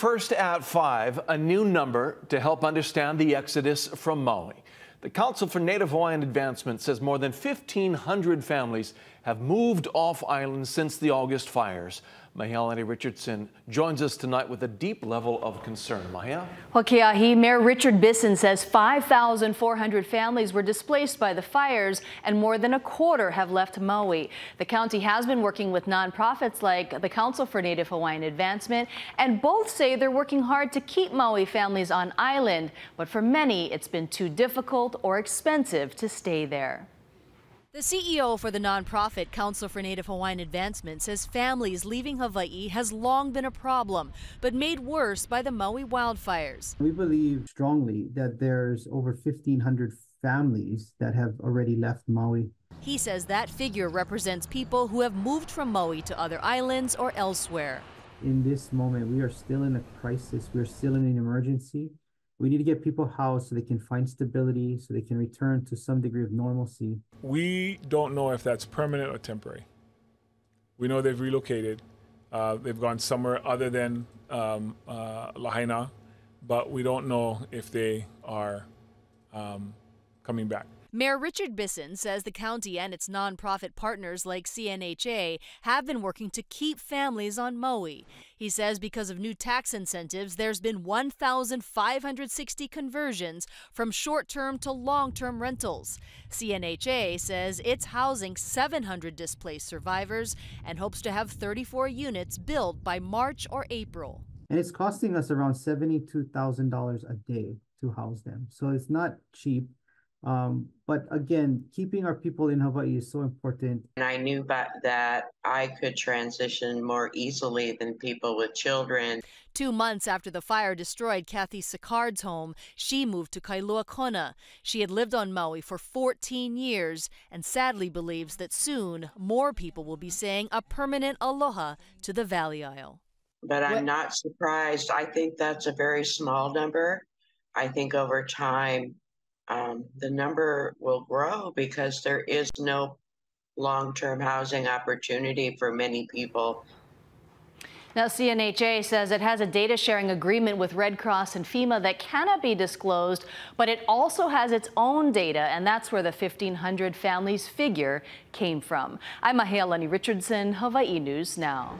first at 5, a new number to help understand the exodus from Maui. The Council for Native Hawaiian Advancement says more than 1,500 families have moved off island since the August fires. Mahealani Richardson joins us tonight with a deep level of concern. Mahia? Hokiahi Mayor Richard Bissen says 5,400 families were displaced by the fires and more than a quarter have left Maui. The county has been working with nonprofits like the Council for Native Hawaiian Advancement, and both say they're working hard to keep Maui families on island. But for many, it's been too difficult or expensive to stay there. The CEO for the nonprofit Council for Native Hawaiian Advancement says families leaving Hawaii has long been a problem, but made worse by the Maui wildfires. We believe strongly that there's over 1,500 families that have already left Maui. He says that figure represents people who have moved from Maui to other islands or elsewhere. In this moment, we are still in a crisis. We're still in an emergency. We need to get people housed so they can find stability, so they can return to some degree of normalcy. We don't know if that's permanent or temporary. We know they've relocated. Uh, they've gone somewhere other than um, uh, Lahaina, but we don't know if they are um, coming back. Mayor Richard Bissen says the county and its nonprofit partners like CNHA have been working to keep families on Maui. He says because of new tax incentives, there's been 1,560 conversions from short term to long term rentals. CNHA says it's housing 700 displaced survivors and hopes to have 34 units built by March or April. And it's costing us around $72,000 a day to house them. So it's not cheap. Um, but again, keeping our people in Hawaii is so important. And I knew that I could transition more easily than people with children. Two months after the fire destroyed Kathy Sicard's home, she moved to Kailua Kona. She had lived on Maui for 14 years and sadly believes that soon more people will be saying a permanent aloha to the Valley Isle. But I'm what? not surprised. I think that's a very small number. I think over time, um, the number will grow because there is no long-term housing opportunity for many people. Now, CNHA says it has a data sharing agreement with Red Cross and FEMA that cannot be disclosed, but it also has its own data, and that's where the 1,500 families figure came from. I'm Mahealani Richardson, Hawaii News Now.